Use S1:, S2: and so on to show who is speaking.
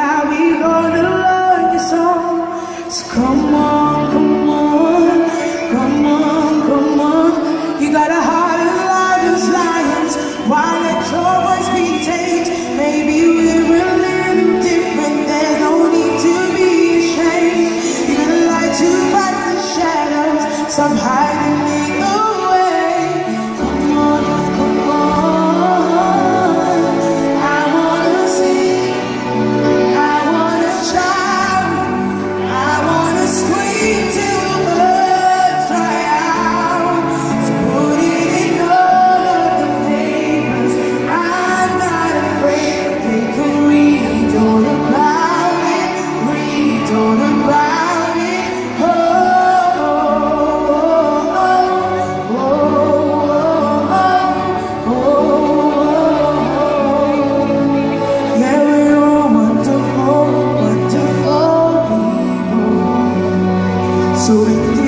S1: how we gonna learn you song? So come on, come on, come on, come on. You got a heart as large as lions. Why let your voice be taped? Maybe we'll. so